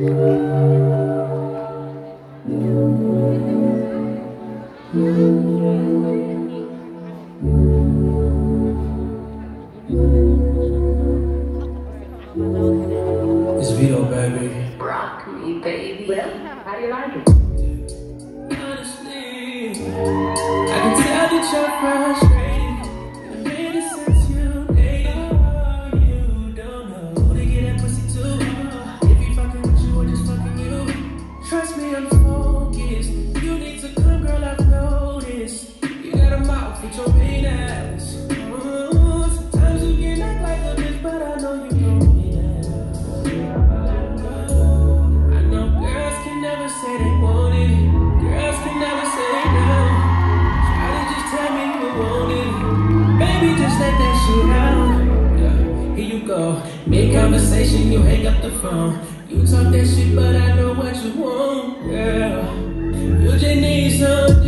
It's Vito, baby. Rock me, baby. Well, how do you like it? Honestly, I can tell that you're frustrated. Go. Mid conversation, you hang up the phone. You talk that shit, but I know what you want, girl. You just need something.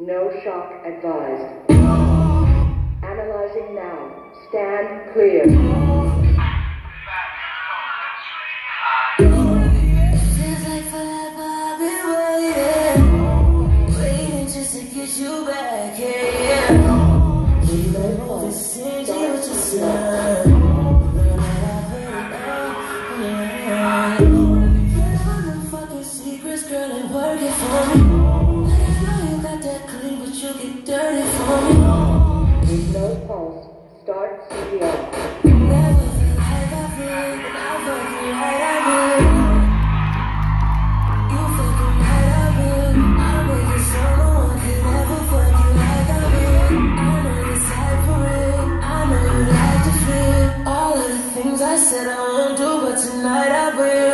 No shock advised. Analyzing now. Stand clear. Dirty for me. No pulse. Start CPR. Never feel like I feel, but I fucking I will. You fucking right I will. I make it so no one can ever fuck you like I will. I know this for real. I know you like to feel all of the things I said I won't do, but tonight I will.